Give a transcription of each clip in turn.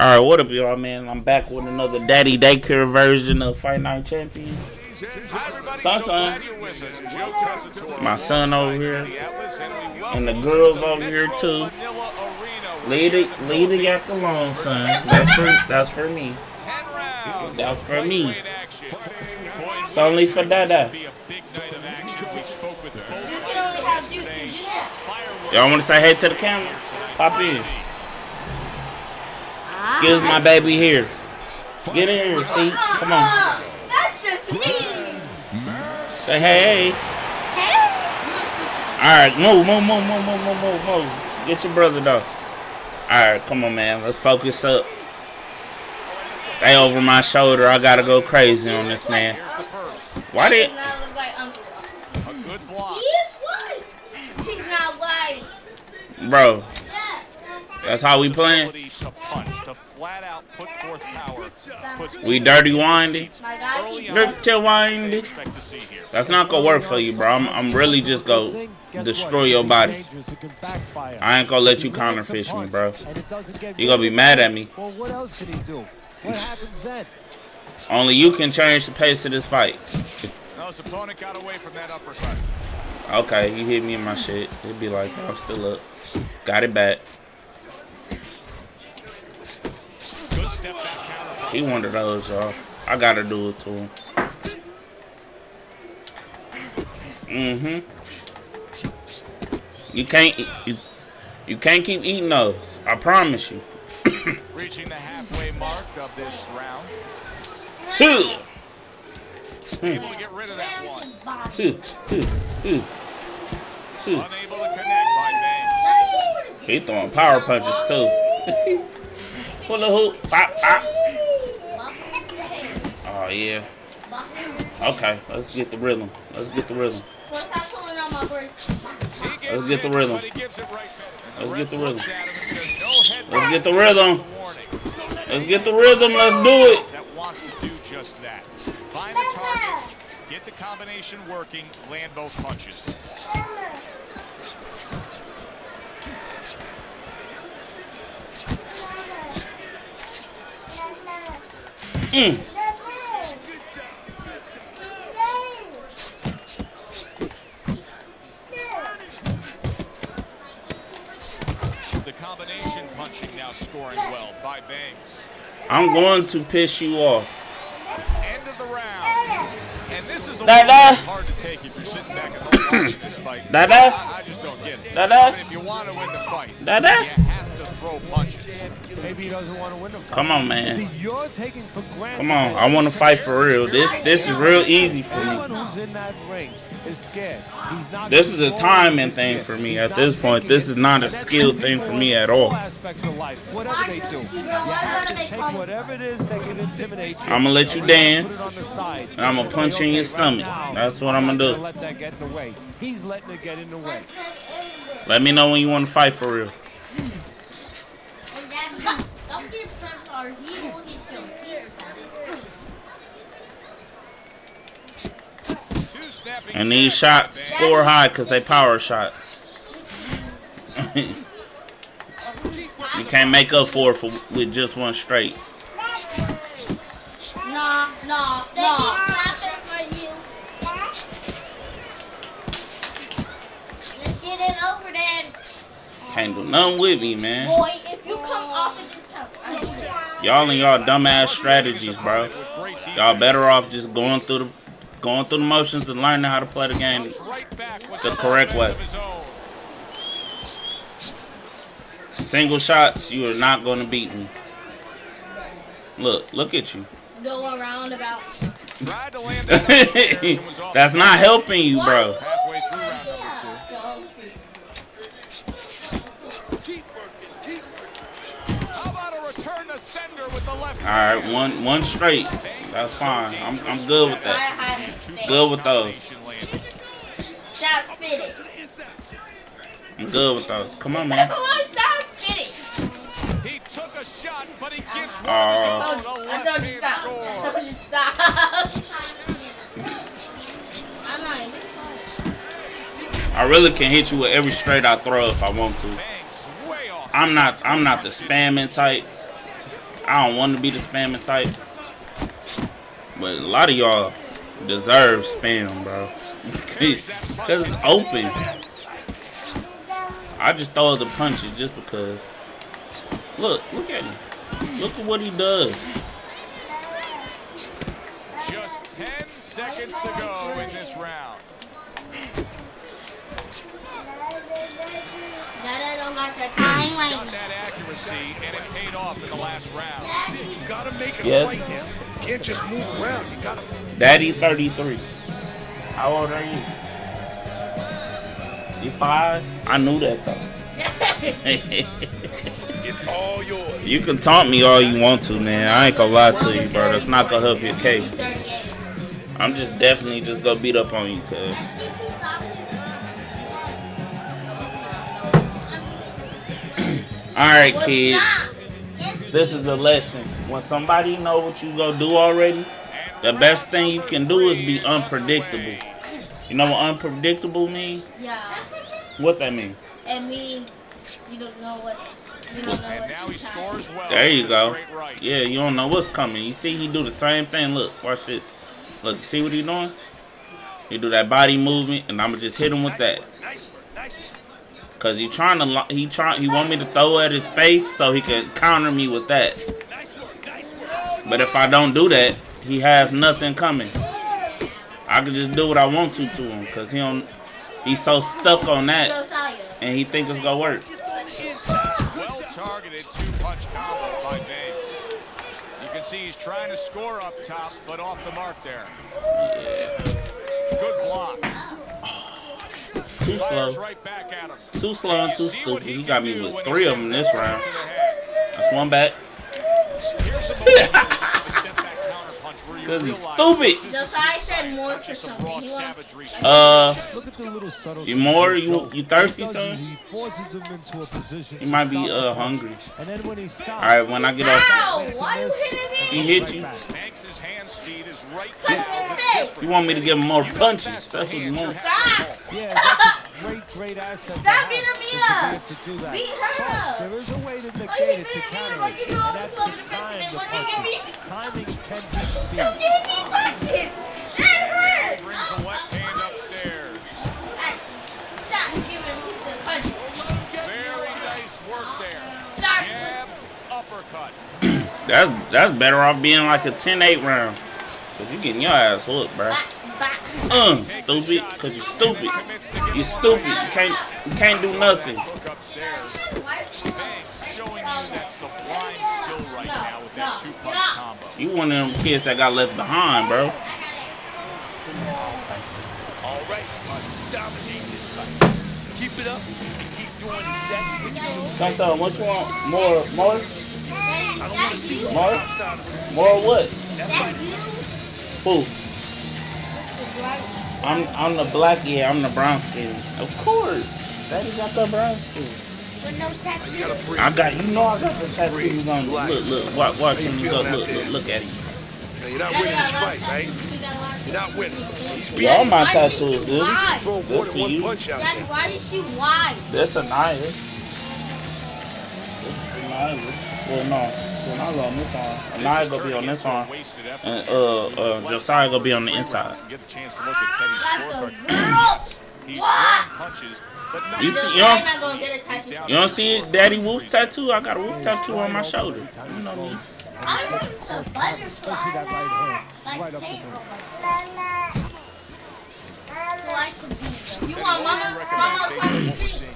Alright, what up, y'all, man? I'm back with another Daddy Daycare version of Fight Night Champion. Son, son. My son over here. And the girls over here, too. Leave the, leave the yak alone, son. That's for, that's for me. That's for me. It's only for Dada. Y'all want to say hey to the camera? Pop in. Excuse my baby here. Get in here, see? Come on. That's just me. Say hey. Hey? Alright, move, move, move, move, move, move, move, move. Get your brother though. Alright, come on man. Let's focus up. They over my shoulder. I gotta go crazy on this man. Why did He not look like A good He is white. He's not white. bro? That's how we playing? Flat out put forth power. Puts We dirty windy. My guy, Dirty windy. expect to see here. That's not gonna work for you, bro. I'm, I'm really just gonna destroy your body. I ain't gonna let you counterfish me, bro. You gonna be mad at me. Well, what else can he do? What happens then? Only you can change the pace of this fight. No, his opponent got away from that uppercut. Okay, you hit me in my shit. It'd be like, I'm still up. Got it back. He one of those, y'all. I gotta do it to him. Mm-hmm. You can't you, you can't keep eating those. I promise you. Reaching the halfway mark of this round. Huh, Able get rid of that one. huh, huh, huh, huh. Unable to connect by Bang. He throwing power punches too. Pull the hoop, pop, pop. Oh yeah. Okay, let's get the rhythm. Let's get the rhythm. Stop pulling on my wrist. He Let's get the rhythm. but he gives it right back. Let's get the rhythm. looks at him and says, "No head Let's get the rhythm. Let's get the rhythm. Let's do it. That wants to do just that. Find the target, get the combination working, land both punches. Mm. Scoring well by Banks. I'm going to piss you off. End of the round. And this is a Da, little da. hard to take if you're sitting back at home watching this fight. Da, da. I, I just don't get it. Da, da. I if you want to win the fight, Da, da. you have to throw punches. Maybe he doesn't want to win the fight. Come on, See, man. you're taking for granted. Come on. I want to fight for real. This this is real easy for Everyone me. who's in that ring is scared. He's not This is a timing thing fear. for me He's at this point. This is not a skill thing for for me at all. all aspects of life. Whatever they do, you have to take whatever it is that can intimidate you. I'ma let you dance, put it on the side. and I'ma punch you in your stomach. That's what I'm I'ma do. Let that get in the way. He's letting it get in the way. Let me know when you want to fight for real. And Daddy, don't get punched or he will hit your tears Two snapping And these shots score high because they power shots. you can't make up for it for, with just one straight. No, no, no. Clapping for you. Get it over there. Can't do nothing with me, man. Boy, if you come off of this couch, Y'all and y'all dumbass strategies, bro. with great defense. Y'all better off just going through the going through the motions and learning how to play the game the correct way. Single shots, you are not going to beat me. Look, look at you. Go around about. That's not helping you, bro. All right, one one straight. That's fine. I'm I'm good with that had it. Good with those. Stop spitting. I'm good with those. Come on, man. Stop spitting? He took a shot, but he gives uh, one Aw. I told his you. own. Told you stop. I told you stop. I'm not. I really can hit you with every straight I throw if I want to. Banks way off. I'm not I'm not the spamming type. I don't want to be the spamming type. But a lot of y'all deserve spam, bro. Because it's open. I just throw the punches just because. Look, look at him. Look at what he does. Just 10 seconds to go in this round. Dada don't got the Got timeline. that accuracy, and it paid off in the last round. You gotta make it Yes. right now. You can't just move around. You gotta. Daddy 33. How old are you? You five? I knew that though. It's all yours. you can taunt me all you want to, man. I ain't gonna lie to you, bro. That's not gonna help your case. I'm just definitely just gonna beat up on you, cuz. Alright, kids. This is a lesson. When somebody know what you gonna do already, the best thing you can do is be unpredictable. You know what unpredictable mean? Yeah. What that mean? It means you don't know what you don't know And what now he scores well. There you go. right. Yeah, you don't know what's coming. You see, he do the same thing. Look, watch this. Look, see what he doing? He do that body movement, and I'ma just hit him with that. Nice. Nice. Cause he trying to, he try, he want me to throw at his face so he can counter me with that. Nice one. Nice one. But if I don't do that, he has nothing coming. I can just do what I want to to him, cause he don't, he's so stuck on that, and he think it's gonna work. Well targeted two-punch combo by Babe. You can see he's trying to score up top, but off the mark there. Good block. Too slow, right back at him. too slow and too stupid. He can got me with three of them this round. to the head. That's one back. 'Cause he's stupid. Josiah said more for something. He wants. Uh, the You more? You- does. you thirsty, What son? He forces him into a position he to might be uh hungry. And then when he stops, All right, when I get off, Ow! Why you hitting he hit you. Banks' hand speed is right Punch now. me in the face. You want me to give him more punches? That's what you want. Stop! Yeah, that's a great, great asset. Stop beating is me to up. do that. Beat her But up. There is a way to oh, negate you it, to beating counter like you do all this to self-defense and the then you give me- Timing can be speed. Don't give me punches! That hurts! Brings the left hand upstairs. Stop giving me the punches. Very nice work there. Start Jab, uppercut. That's that's better off being like a 10-8 round. Cause you getting your ass whooped, bro. back, back. Uh, stupid. Cause you're stupid. You're stupid. You can't you can't do nothing. Look upstairs. Banks showing you that sublime skill right now with that two-punch combo. You one of them kids that got left behind, bro. All right. Dominate this fight. Keep it up. Keep doing exactly what you're doing. What you want? More, more, I don't want to see more, more what? That That fight you Who? Was. I'm I'm the black yeah, I'm the brown skin. Of course. Daddy got the brown skin. With no You tattoo. gotta breathe. I got you know I got the tattoos on. me. Look, look, watch, watch him go, feeling out look, look, look at him. Now, you're not winning this a lot of fight, right? tattoos. He got a lot of You're not winning. tattoos. Y'all my tattoos, dude. lie? Good for you. Daddy, why is she wide? That's a Naya. This is a Naya. Well, no. Well, not on this arm. Naya gonna be on this arm. Wasted And uh, uh, Josiah gonna be on the inside. Get the chance to look at Teddy's That's scorecard. a girl. He's What? throwing punches, but not You see, you don't, not gonna get a tattoo. you don't see? Daddy Wolf tattoo? I got a wolf tattoo on my shoulder. You know me. I want the butterfly. Especially that right hand. Like Right paint So I could be. You want mama? Mama, recommendation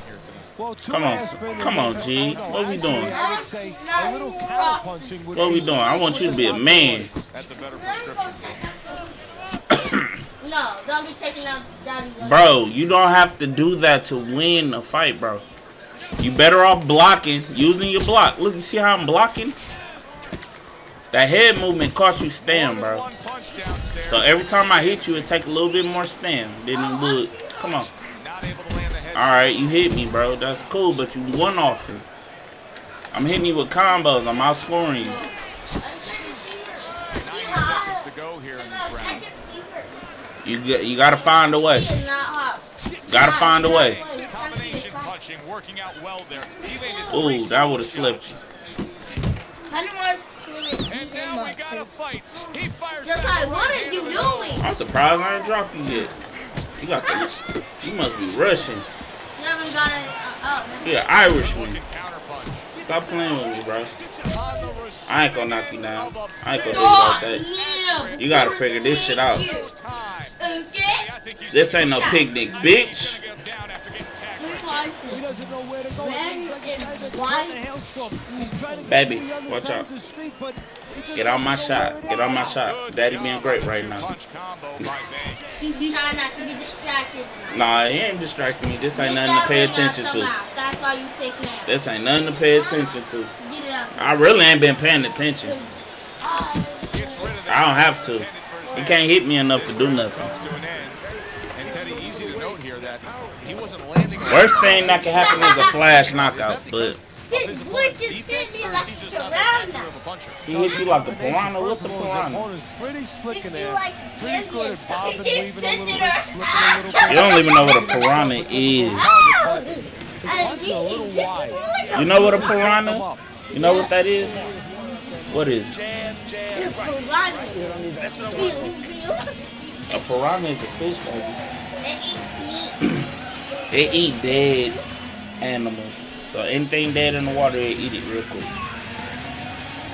come of to what we're see. seeing here tonight. Well, two Come on, hands for the come on. G. What we doing? I would say a little counterpunching would What we doing? I want you to be a man. That's a better Let me go prescription. check out some- No, don't be taking out. Bro, you don't have to do that to win a fight, bro. You better off blocking, using your block. Look, you see how I'm blocking? That head movement costs you stand, bro. One punch downstairs. So every time I hit you, it take a little bit more stand than it would. Come on. Not able to land the head. All right, you hit me, bro. That's cool, but you one off it. I'm hitting you with combos. I'm outscoring you. Nine seconds to go here in this round. You got, you gotta find a way. He is not hot. Gotta find a way. Combination punching working out well there. He landed Ooh, that would've slipped shots. you. Hundred more beat And now we got a fight. He fires Just like, what is you doing? I'm surprised I ain't dropped you yet. You got the. You must be Russian. You haven't got it uh, up. You're Irishman. Looking. Stop playing with me, bro. On the receiver I ain't gonna knock you down. I ain't gonna do like that. You gotta figure this shit out. Okay? I think he's This ain't no picnic, bitch. gonna go down after getting tackled. Who's He Tyson? doesn't know where to go. Red He's like a and guy that's white. caught in a hailstorm. He's trying to get Baby, to the other watch out. Of the street, but he just Get on my shot. Get on my shot. Daddy being great right now. two-punch combo by Banks. Try not to be distracted. Nah, he ain't distracting me. This ain't Get nothing to pay attention to. mouth. That's why you sick now. This ain't nothing to pay attention to. Get it out. I really ain't been paying attention. Gets rid of I don't have to. Intended for his He can't hit me enough to do nothing. comes to an end. And Teddy, easy to note here that he wasn't landing. Worst thing that can happen is a flash knockout, but this wood just hit me like a piranha. he hit you like a piranha. What's a First of all, his piranha? opponent's pretty slick in Hit there. you like Pretty good Indian. at bobbing, He weaving a little pitching bit, her. flipping a little bit. You don't even know what a piranha is. Ow! His punch is a little wide. You know what a Come piranha? You know what that is? What is it? Jab, jab. Piranha. That's what I want. A piranha is a fish, baby. It eats meat. They eat dead animals. So anything dead in the water, they eat it real quick.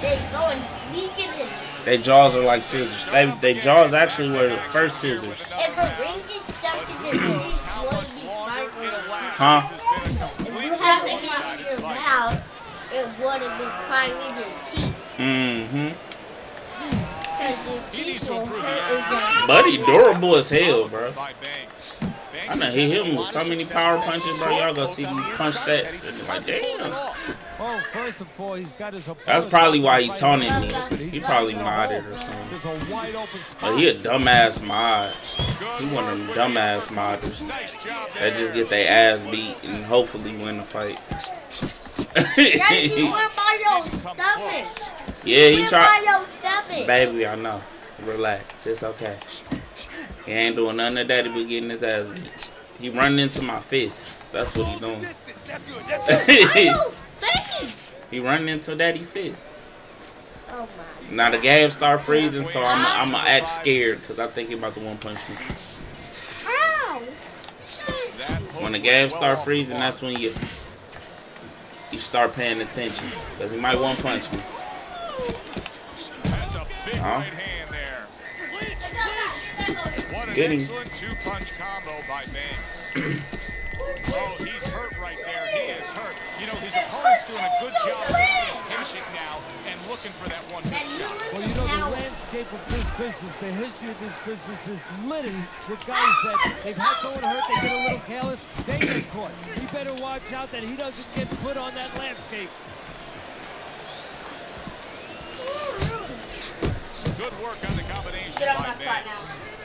They go and sneak it in. Their jaws are like scissors. They, their jaws actually were the first scissors. If a ring gets stuck in your teeth, you want to be smart. Huh? If you have to get out of your mouth, it wouldn't be finding your teeth. Mm-hmm. Because your He needs teeth will improve hurt. Buddy durable as hell, bro. By Banks. I done hit him with so many power punches, bro. Y'all gonna see these punch stats and like, damn. Well, first of all, he's got his That's probably why he right taunted me. He probably modded or something. A wide open spot. But he a dumbass mod. He one of them dumbass modders Nice that just get their ass beat and hopefully win the fight. Daddy, you went by your stomach. yeah, he tried. by your stomach. Baby, I know. Relax. It's okay. He ain't doing nothing to daddy but getting his ass beat. He running into my fist. That's what he doing. That's good. That's good. You he running into daddy fist. Oh my. Now the game start freezing, so I'm I'm going to act scared because I think he about to one punch me. How? When the game start freezing, that's when you you start paying attention because he might one punch me. That's a big Huh? Banks. oh, he's hurt right there. He is hurt. You know, his opponent's doing a good job of just being patient now and looking for that one. Well, you know, the landscape of this business, the history of this business is littered with guys that oh, they've had someone hurt, they get a little careless, they get caught. He better watch out that he doesn't get put on that landscape. Good work on the combination Get on that spot now.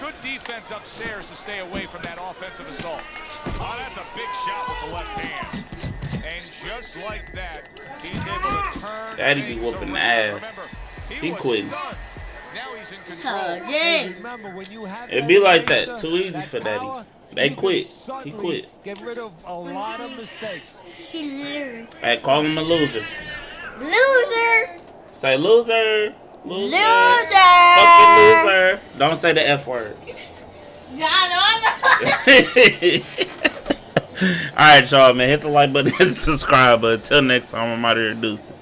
Good defense upstairs to stay away from that offensive assault. Oh, that's a big shot with the left hand. And just like that, he's able to turn Daddy be whooping around. ass. Remember, He was quitting. stunned. Now he's in control. Oh, And James. remember, when you have It'd be like that. Too easy that for Daddy. They you quit. He quit. Get rid of a lot of mistakes. He literally. Hey, call him a loser. Loser! Say loser. Loser. Loser! Fucking loser. Don't say the F word. God, Alright, y'all, man. Hit the like button, and subscribe But Until next time, I'm out here. Deuces.